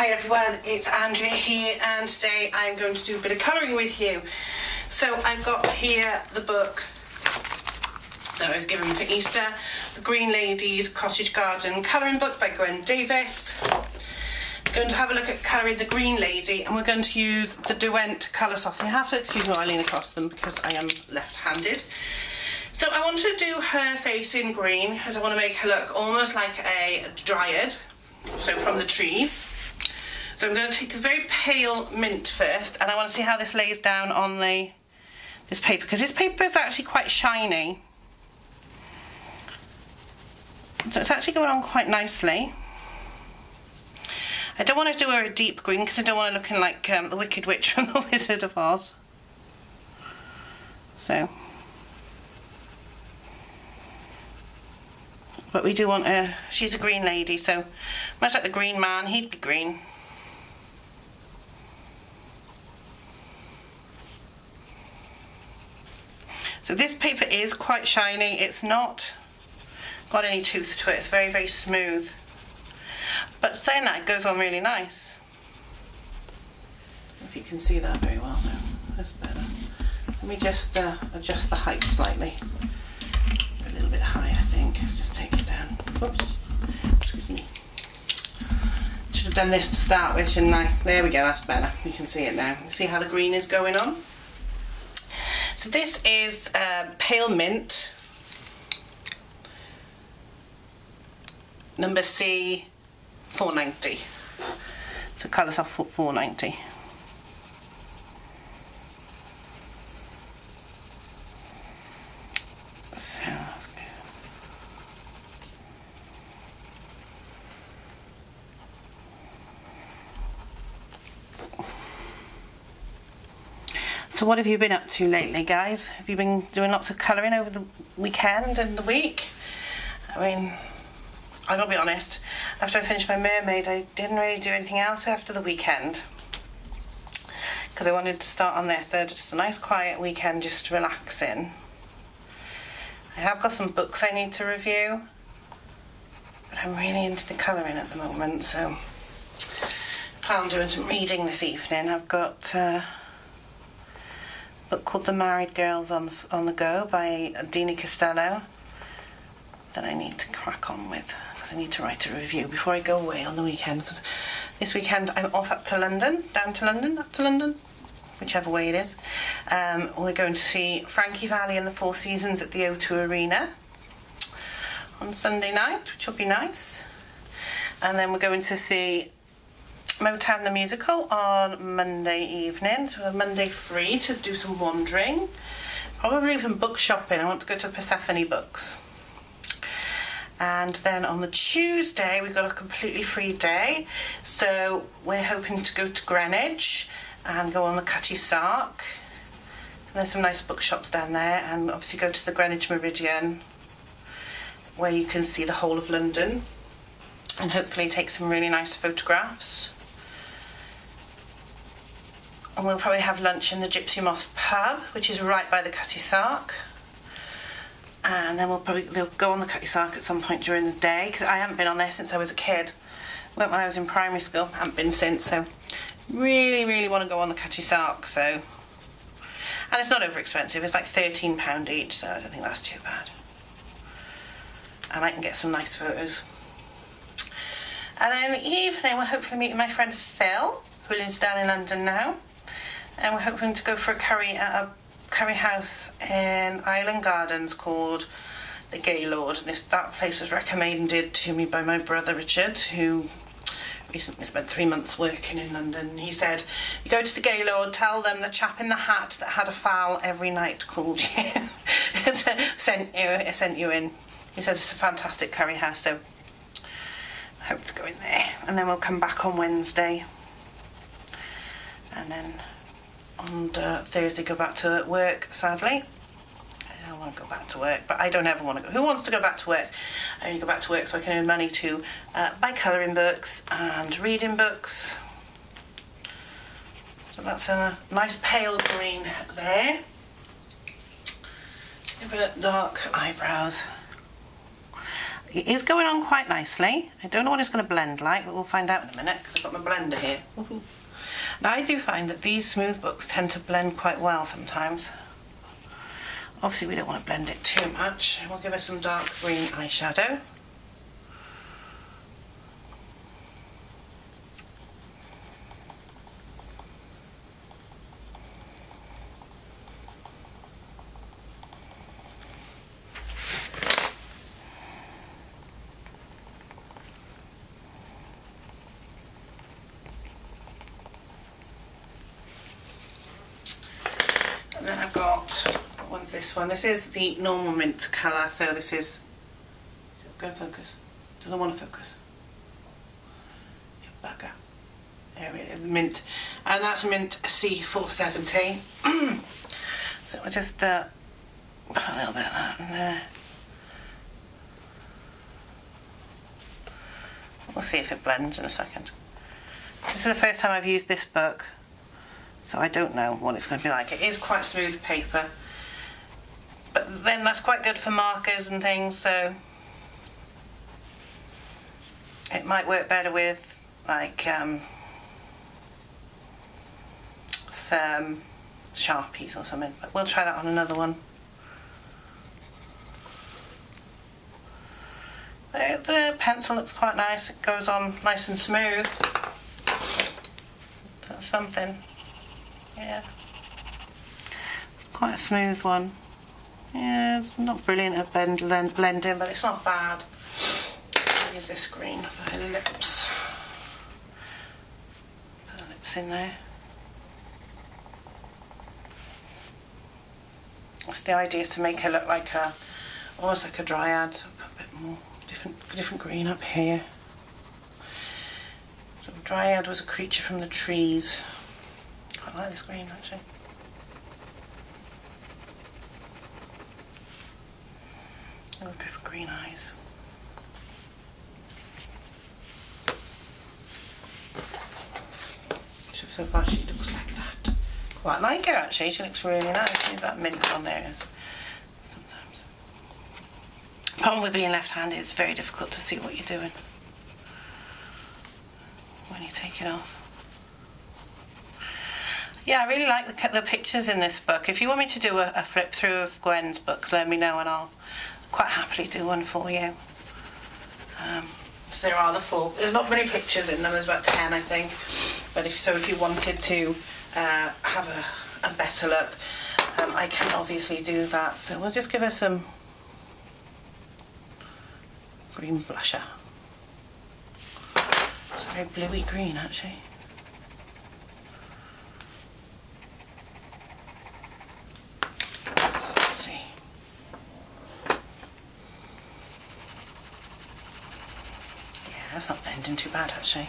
Hi everyone, it's Andrea here and today I'm going to do a bit of colouring with you. So I've got here the book that I was given for Easter, The Green Ladies Cottage Garden Colouring Book by Gwen Davies. I'm going to have a look at colouring the Green Lady and we're going to use the Derwent Coloursoft. You have to excuse me while I lean across them because I am left-handed. So I want to do her face in green because I want to make her look almost like a dryad, so from the trees. So I'm going to take the very pale mint first and I want to see how this lays down on the this paper because this paper is actually quite shiny. So it's actually going on quite nicely. I don't want to do a deep green because I don't want to look in like um, the Wicked Witch from the Wizard of Oz. So But we do want a, she's a green lady, so much like the green man, he'd be green. So this paper is quite shiny, it's not got any tooth to it, it's very, very smooth. But saying that, it goes on really nice. If you can see that very well now, that's better. Let me just uh, adjust the height slightly. A little bit high, I think. Let's just take it down. Oops. Excuse me. Should have done this to start with, shouldn't I? There we go, that's better. You can see it now. See how the green is going on? So this is uh, Pale Mint. Number C, 490. So Coloursoft 490. So what have you been up to lately, guys? Have you been doing lots of colouring over the weekend and the week? I mean, I gotta be honest, after I finished my mermaid, I didn't really do anything else after the weekend. Because I wanted to start on this, so just a nice quiet weekend just relaxing. I have got some books I need to review, but I'm really into the colouring at the moment, so plan on doing some reading this evening. I've got uh, book called The Married Girls on the, on the Go by Dini Costello that I need to crack on with because I need to write a review before I go away on the weekend because this weekend I'm off up to London, down to London, up to London, whichever way it is. Um, we're going to see Frankie Valli and the Four Seasons at the O2 Arena on Sunday night, which will be nice. And then we're going to see Motown the Musical on Monday evening, so Monday free to do some wandering. Probably even book shopping. I want to go to Persephone Books. And then on the Tuesday, we've got a completely free day. So we're hoping to go to Greenwich and go on the Cutty Sark. And there's some nice bookshops down there, and obviously go to the Greenwich Meridian where you can see the whole of London and hopefully take some really nice photographs and we'll probably have lunch in the Gypsy Moth pub, which is right by the Cutty Sark. And then we'll probably they'll go on the Cutty Sark at some point during the day because I haven't been on there since I was a kid. Went when I was in primary school, haven't been since. So really, really want to go on the Cutty Sark. So and it's not over expensive. It's like thirteen pound each, so I don't think that's too bad. And I can get some nice photos. And then in the evening, we're hopefully meeting my friend Phil, who lives down in London now and we're hoping to go for a curry at a curry house in Island Gardens called the Gaylord. This, that place was recommended to me by my brother Richard, who recently spent three months working in London. He said, you go to the Gaylord, tell them the chap in the hat that had a foul every night called you, sent you, sent you in. He says it's a fantastic curry house, so I hope to go in there. And then we'll come back on Wednesday. And then on uh, Thursday go back to work, sadly. I don't want to go back to work, but I don't ever want to go. Who wants to go back to work? I only go back to work so I can earn money to uh, buy colouring books and reading books. So that's a nice pale green there. Give it dark eyebrows. It is going on quite nicely. I don't know what it's going to blend like, but we'll find out in a minute because I've got my blender here. Now I do find that these smooth books tend to blend quite well sometimes. Obviously we don't want to blend it too much. We'll give her some dark green eyeshadow. This one. This is the normal mint colour, so this is, go and focus. Doesn't want to focus. bugger. There it is, mint. And that's mint C470. so I just uh, put a little bit of that in there. We'll see if it blends in a second. This is the first time I've used this book, so I don't know what it's going to be like. It is quite smooth paper then that's quite good for markers and things so it might work better with like um, some sharpies or something but we'll try that on another one. The, pencil looks quite nice it goes on nice and smooth. That's something. Yeah. It's quite a smooth one yeah, it's not brilliant at blend, blending, but it's not bad. I'll use this green for her lips. Put the lips in there. So the idea is to make her look like a, almost like a dryad. So put a bit more, different, different green up here. So dryad was a creature from the trees. Quite like this green actually. Would prefer green eyes. So, so far she looks like that. Quite like her actually, she looks really nice. That mint on there is sometimes. Problem with being left-handed, it's very difficult to see what you're doing when you take it off. Yeah, I really like the, the pictures in this book. If you want me to do a, a flip through of Gwen's books, let me know and I'll quite happily do one for you. Um, there are the four. There's not many pictures in them. There's about ten, I think. But if so, if you wanted to uh, have a, a, better look, um, I can obviously do that. So we'll just give her some green blusher. It's a very bluey green, actually. That's not too bad actually.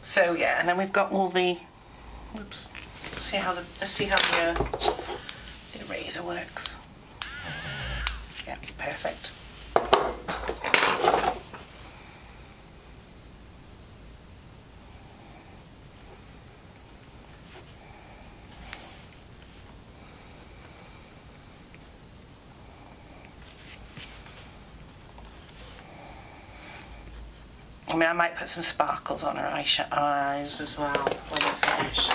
So yeah, and then we've got all the, oops, see how the, let's see how the, uh, the eraser works. Yeah, perfect. Mean, I might put some sparkles on her eyes as well when they're finished.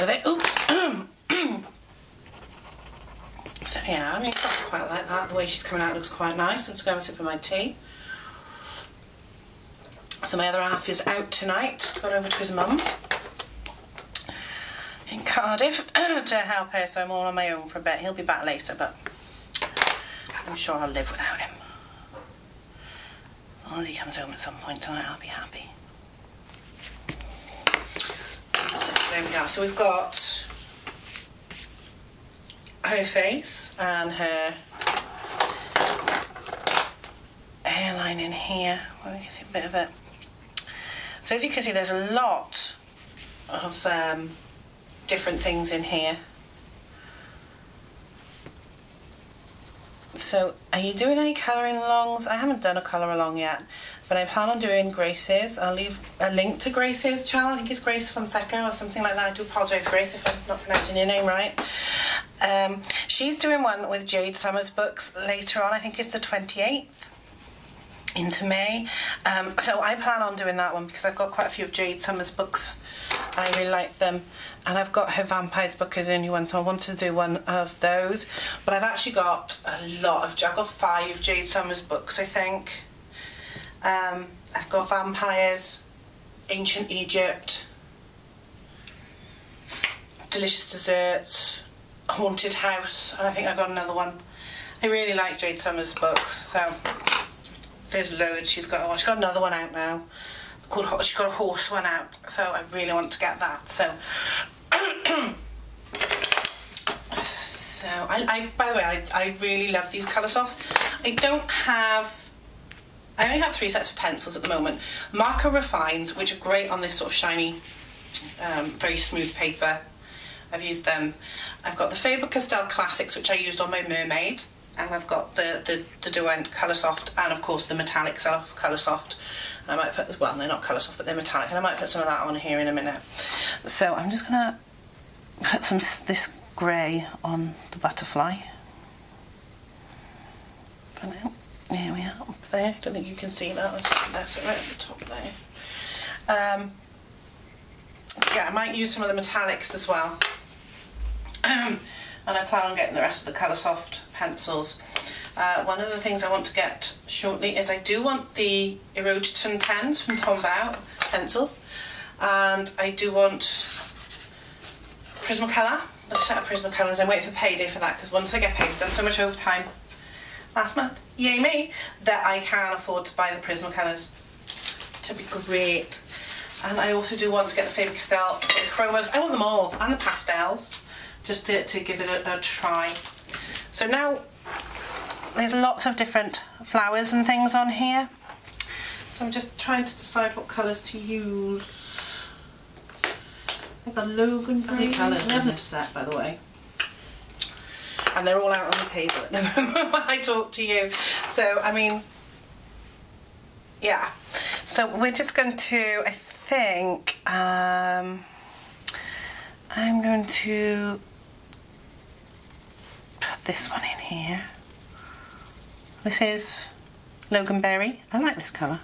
With it, oops. so yeah, I mean, I quite like that. The way she's coming out looks quite nice. I'm just going to have a sip of my tea. So my other half is out tonight. He's gone over to his mum's in Cardiff to help her, so I'm all on my own for a bit. He'll be back later, but I'm sure I'll live without as he comes home at some point tonight, I'll be happy. There we go. So we've got her face and her hairline in here. Well, you see a bit of it. So as you can see, there's a lot of um, different things in here. So, are you doing any colouring alongs? I haven't done a colour along yet, but I plan on doing Grace's. I'll leave a link to Grace's channel. I think it's Grace Fonseca or something like that. I do apologise, Grace, if I'm not pronouncing your name right. Um, she's doing one with Jade Summers books later on. I think it's the 28th into May. Um, so I plan on doing that one because I've got quite a few of Jade Summers books I really like them. And I've got her Vampires book as only one, so I want to do one of those. But I've actually got a lot of, I've got five Jade Summers books, I think. Um, I've got Vampires, Ancient Egypt, Delicious Desserts, Haunted House, and I think I've got another one. I really like Jade Summers' books, so there's loads. She's got. She's got another one out now. Called she's got a horse one out, so I really want to get that. So, so I, I by the way, I, I really love these colour softs. I don't have. I only have three sets of pencils at the moment. Marco Raffines, which are great on this sort of shiny, um, very smooth paper. I've used them. I've got the Faber-Castell Classics, which I used on my Mermaid. And I've got the, the, the Derwent Colour Soft and, of course, the Metallic Colour Soft. I might put, well, they're not Colour Soft, but they're metallic. And I might put some of that on here in a minute. So I'm just going to put some this grey on the butterfly. For now. Here we are, up there. I don't think you can see that. That's right at the top there. Um, yeah, I might use some of the metallics as well. and I plan on getting the rest of the Colour Soft pencils. Uh, one of the things I want to get shortly is I do want the Irojiten pens from Tombow pencils and I do want Prismacolor. I've set up Prismacolors. I'm waiting for payday for that because once I get paid, I've done so much overtime last month, yay me, that I can afford to buy the Prismacolors. To be great. And I also do want to get the Faber-Castell chromos. I want them all, and the pastels just to, to give it a, a try. So now there's lots of different flowers and things on here. So I'm just trying to decide what colours to use. I've got Logan green. colours in this set, by the way. And they're all out on the table at the moment when I talk to you. So, I mean, yeah. So we're just going to, I think, um, I'm going to put this one in here. This is Loganberry. I like this colour.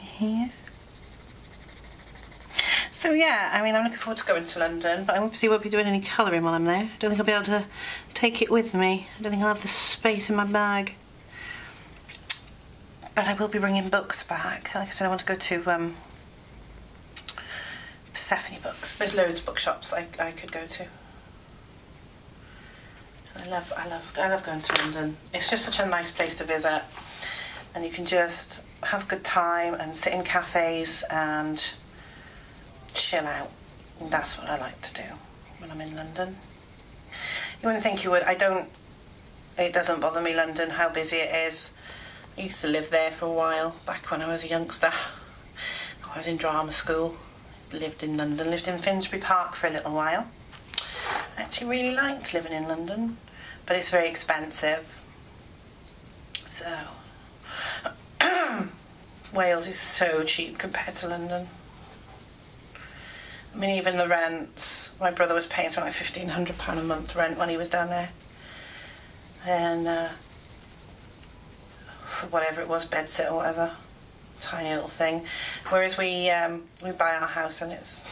Here. So yeah, I mean, I'm looking forward to going to London, but I obviously won't be doing any colouring while I'm there. I don't think I'll be able to take it with me. I don't think I'll have the space in my bag. But I will be bringing books back. Like I said, I want to go to um, Persephone Books. There's loads of bookshops I, I could go to. I love, I love, I love going to London. It's just such a nice place to visit, and you can just have a good time and sit in cafes and chill out. And that's what I like to do when I'm in London. You wouldn't think you would. I don't. It doesn't bother me London how busy it is. I used to live there for a while, back when I was a youngster. I was in drama school. Lived in London, lived in Finsbury Park for a little while. I actually really liked living in London, but it's very expensive. So, Wales is so cheap compared to London. I mean, even the rents. My brother was paying something like fifteen hundred pound a month rent when he was down there, and uh, for whatever it was, bedsit or whatever, tiny little thing. Whereas we um, we buy our house and it's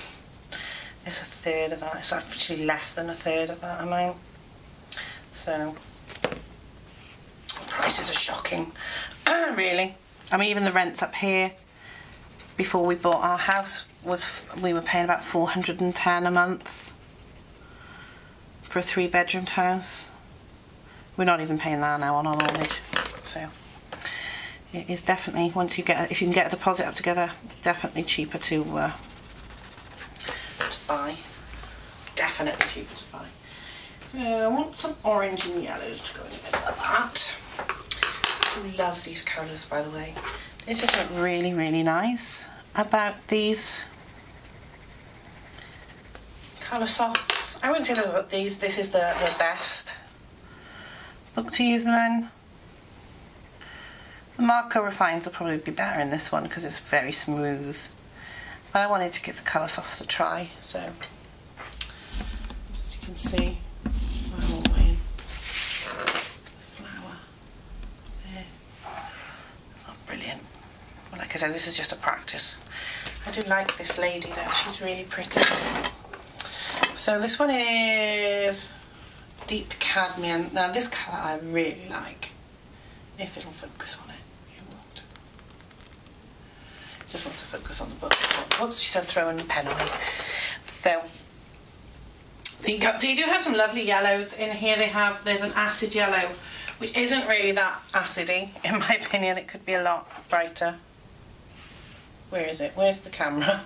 it's a third of that. It's actually less than a third of that amount. So prices are shocking, really. I mean, even the rents up here before we bought our house was we were paying about 410 a month for a three bedroom house. We're not even paying that now on our mortgage. So it is definitely once you get if you can get a deposit up together, it's definitely cheaper to uh, to buy. Definitely cheaper to buy. So I want some orange and yellows to go in the middle of that. I do love these colours by the way. They just look really, really nice about these colour softs. I wouldn't say that these, this is the, the best book to use then. The Marco Raffines will probably be better in this one because it's very smooth. But I wanted to give the Coloursoft a try, so as you can see, I'm all in. Flower there. Oh, brilliant. Like I said, this is just a practice. I do like this lady though, she's really pretty. So this one is Deep Cadmium. Now this colour I really like. If it'll focus on it. Just wants to focus on the book. Whoops, she said throwing the pen away. So they, they do have some lovely yellows in here. They have there's an acid yellow, which isn't really that acidy in my opinion. It could be a lot brighter. Where is it? Where's the camera?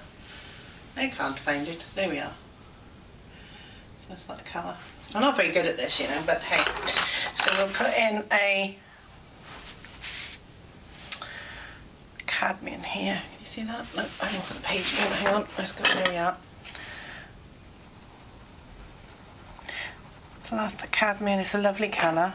I can't find it. There we are. That's that colour. I'm not very good at this, you know, but hey. So we'll put in a cadmium here. See that? Look, I'm off the page again. Hang on. Let's go. There we are. So that's the cadmium. It's a lovely colour.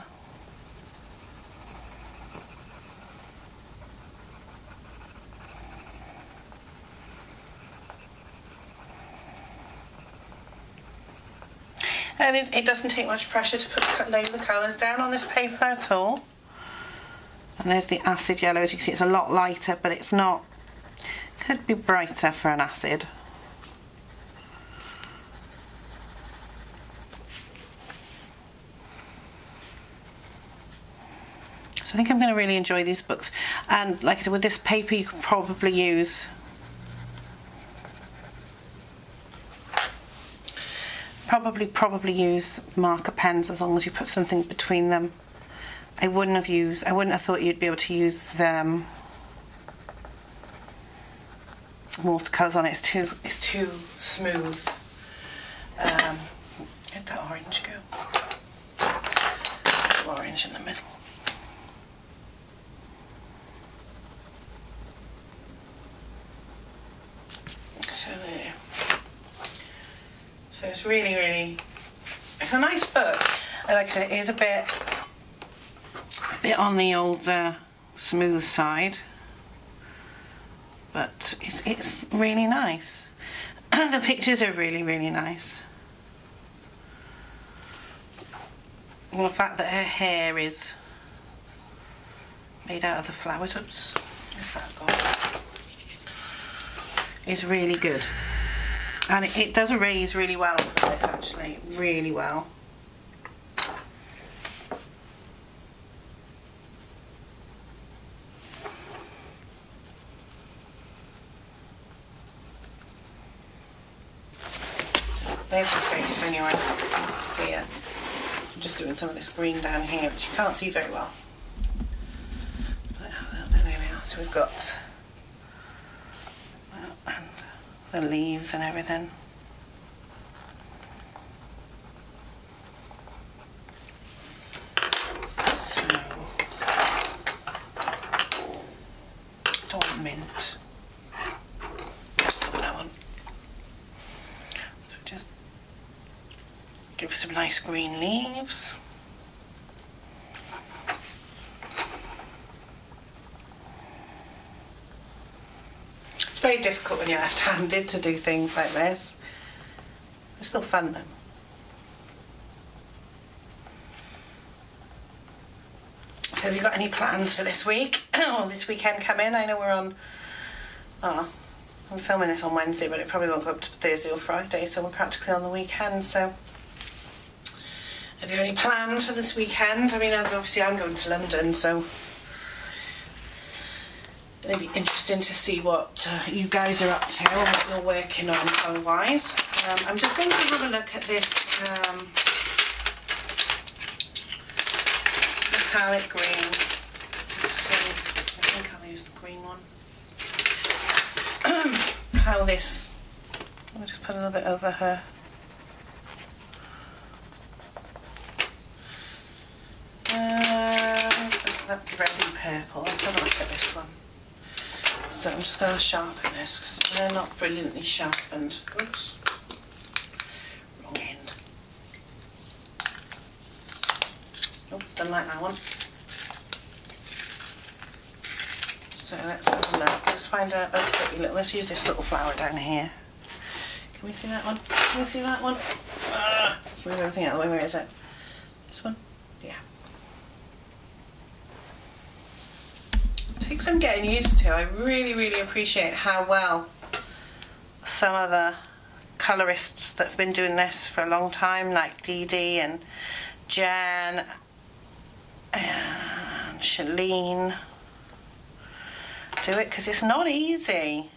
and it, it doesn't take much pressure to put lay the colours down on this paper at all. And there's the acid yellow, as you can see it's a lot lighter but it's not, could be brighter for an acid. So I think I'm going to really enjoy these books and like I said with this paper you could probably use probably probably use marker pens as long as you put something between them. I wouldn't have used, I wouldn't have thought you'd be able to use them watercolours on it. It's too, it's too smooth. Um, where'd that orange go? Orange in the middle. So there. So it's really, really, it's a nice book. Like I said, it is a bit, a bit on the old uh, smooth side, but it's, it's really nice. the pictures are really, really nice. And the fact that her hair is made out of the flowers, oops? Is really good and it, it does erase really well this actually, really well. There's her face anyway, see it. I'm just doing some of this green down here, but you can't see very oh, well. There we are, so we've got the leaves and everything. So, don't want mint. That's the one I want. So just give some nice green leaves. It's very difficult when you're left-handed to do things like this. It's still fun though. So have you got any plans for this week or this weekend come in? I know we're on, oh, I'm filming this on Wednesday but it probably won't go up to Thursday or Friday so we're practically on the weekend so have you any plans for this weekend? I mean obviously I'm going to London so it'll be interesting to see what uh, you guys are up to and what you're working on colour-wise. Um, I'm just going to have a look at this um, metallic green. So I think I'll use the green one. How this, I'll just put a little bit over her. Um, red and purple. Let's have a look at this one. So I'm just going to sharpen this because they're not brilliantly sharpened. Oops. Wrong end. Nope. Don't like that one. So let's have a look. Let's find out pretty little, let's use this little flower down here. Can we see that one? Can we see that one? Ah, let's move everything out of the way. Where is it? This one? Yeah. Takes some getting used to. I really, really appreciate how well some of the colorists that have been doing this for a long time, like Dee Dee and Jan and Shalene, do it because it's not easy.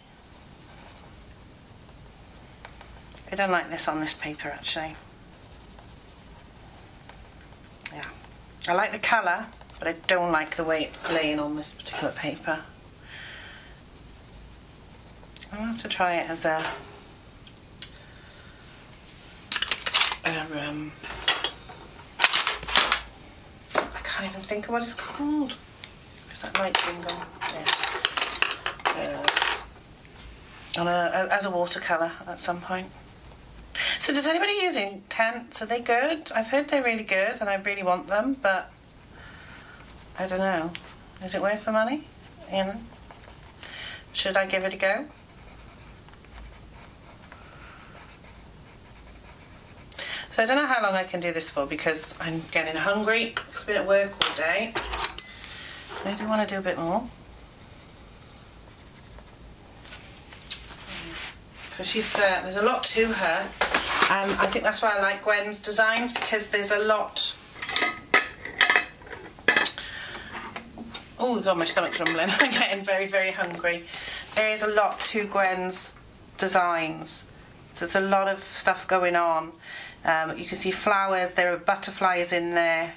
I don't like this on this paper actually. Yeah, I like the colour, but I don't like the way it's laying on this particular paper. I'll have to try it as a, a um, I can't even think of what it's called. Is that light gone? Yeah. Uh, on a, as a watercolour at some point. So does anybody use Inktense? Are they good? I've heard they're really good and I really want them, but I don't know. Is it worth the money? You know? Should I give it a go? So I don't know how long I can do this for because I'm getting hungry. I've been at work all day. Maybe I do want to do a bit more. So she's, uh, there's a lot to her. And I think that's why I like Gwen's designs because there's a lot. Oh god, my stomach's rumbling. I'm getting very, very hungry. There is a lot to Gwen's designs. So there's a lot of stuff going on. Um, you can see flowers, there are butterflies in there.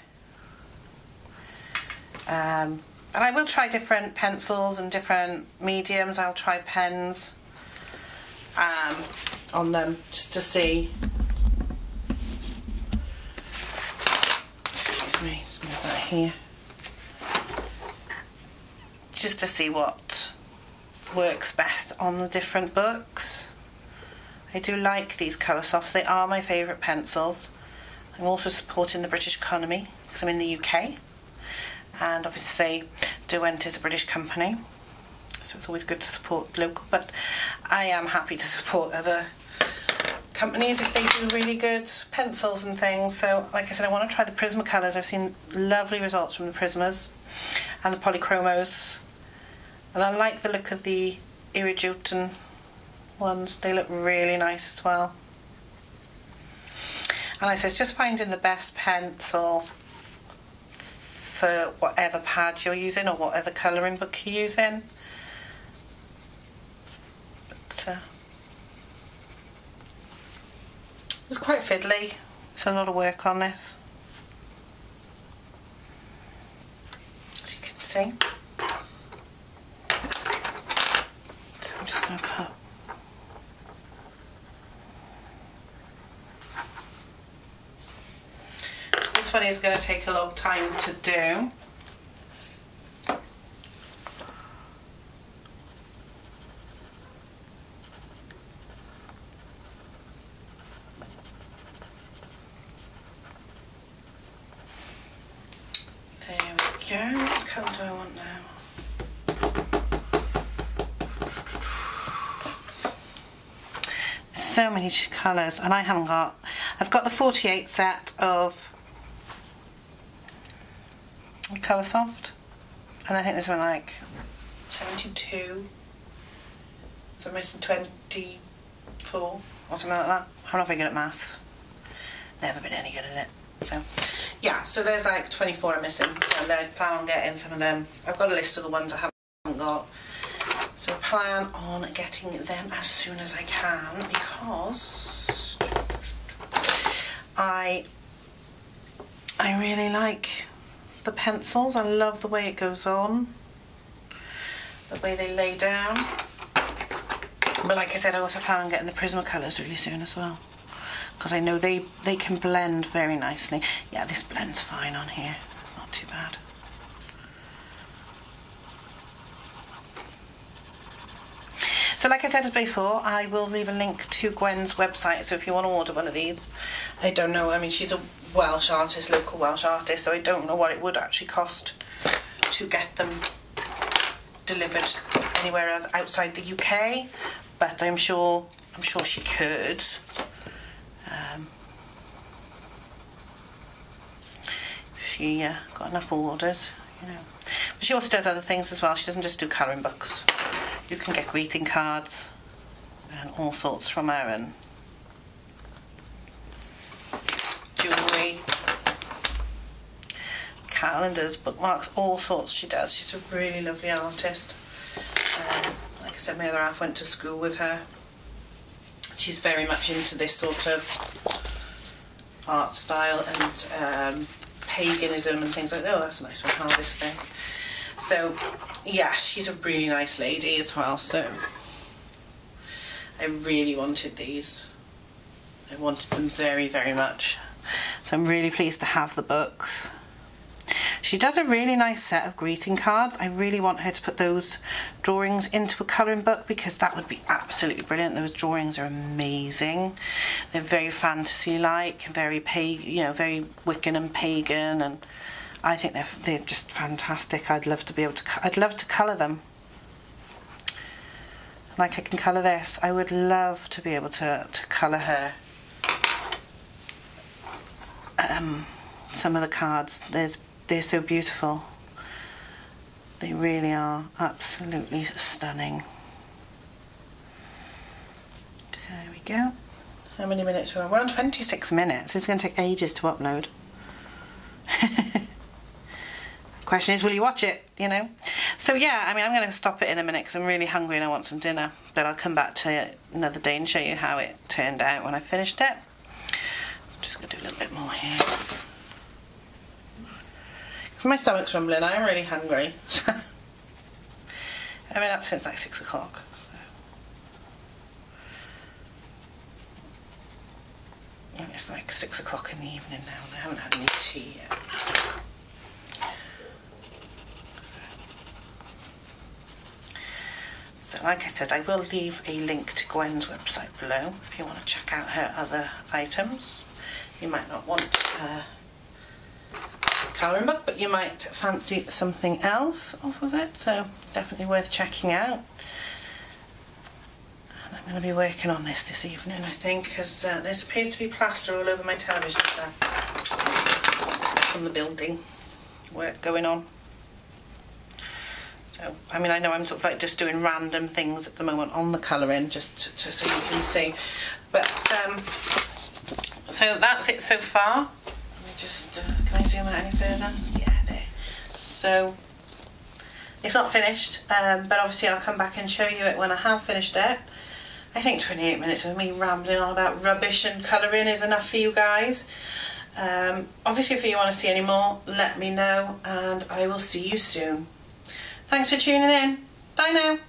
Um, and I will try different pencils and different mediums. I'll try pens um, on them just to see. Excuse me, let's move that here. Just to see what works best on the different books. I do like these colour softs, they are my favourite pencils. I'm also supporting the British economy because I'm in the UK and obviously Derwent is a British company so it's always good to support local but I am happy to support other companies if they do really good pencils and things. So like I said I want to try the Prismacolors I've seen lovely results from the Prismas and the Polychromos and I like the look of the Iridescent ones. They look really nice as well. And I it's just finding the best pencil for whatever pad you're using or whatever colouring book you're using. But uh, it's quite fiddly. It's a lot of work on this. As you can see. So going one is going to take a long time to do. There we go. What colour do I want now? so colours and I haven't got I've got the 48 set of Coloursoft. And I think there's one like 72. So I'm missing 24 or something like that. I'm not very good at maths. Never been any good at it. So yeah, so there's like 24 I'm missing. So I plan on getting some of them. I've got a list of the ones I haven't got. So I plan on getting them as soon as I can because I I really like the pencils. I love the way it goes on, the way they lay down. But like I said, I also plan on getting the Prismacolors really soon as well. Because I know they, they can blend very nicely. Yeah, this blends fine on here. Not too bad. So like I said before, I will leave a link to Gwen's website. So if you want to order one of these, I don't know. I mean, she's a Welsh artist, local Welsh artist, so I don't know what it would actually cost to get them delivered anywhere outside the UK, but I'm sure I'm sure she could. Um, she uh, got enough orders, you know. But she also does other things as well. She doesn't just do colouring books. You can get greeting cards and all sorts from Erin. jewellery, calendars, bookmarks, all sorts she does. She's a really lovely artist. Um, like I said, my other half went to school with her. She's very much into this sort of art style and um, paganism and things like that. Oh, that's a nice one, harvesting. So, yeah, she's a really nice lady as well. So, I really wanted these. I wanted them very, very much. So I'm really pleased to have the books. She does a really nice set of greeting cards. I really want her to put those drawings into a colouring book because that would be absolutely brilliant. Those drawings are amazing. They're very fantasy-like, very you know, very Wiccan and pagan, and I think they're they're just fantastic. I'd love to be able to. I'd love to colour them. Like I can colour this. I would love to be able to to colour her um, some of the cards. There's, they're so beautiful. They really are absolutely stunning. So there we go. How many minutes we're on? We're on 26 minutes. It's going to take ages to upload. Question is, will you watch it? You know? So yeah, I mean, I'm going to stop it in a minute because I'm really hungry and I want some dinner. But I'll come back to it another day and show you how it turned out when I finished it I'm just going to do a little bit more here. My stomach's rumbling, I am really hungry. I've been up since like six o'clock. So. It's like six o'clock in the evening now and I haven't had any tea yet. So like I said, I will leave a link to Gwen's website below if you want to check out her other items. You might not want a colouring book but you might fancy something else off of it so definitely worth checking out. And I'm going to be working on this this evening I think because uh, appears to be plaster all over my television set from the building work going on so, I mean, I know I'm sort of like just doing random things at the moment on the colouring, just to, to, so you can see. But um, so that's it so far. Just, uh, can I zoom out any further? Yeah, there. So it's not finished, um, but obviously I'll come back and show you it when I have finished it. I think 28 minutes of me rambling on about rubbish and colouring is enough for you guys. Um, obviously if you want to see any more, let me know and I will see you soon. Thanks for tuning in. Bye now.